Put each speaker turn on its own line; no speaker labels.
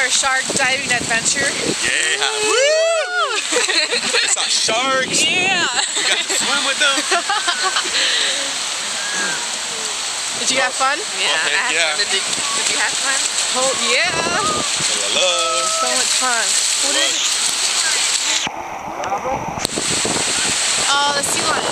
our shark diving adventure.
Yeah! Woo! it's not sharks!
Yeah!
You got to swim with them!
Did you well, have fun?
Yeah,
well,
I had
yeah.
fun. Did you, did you have fun?
Oh, yeah!
Hello!
So much fun. What is it? Oh, the sea lion.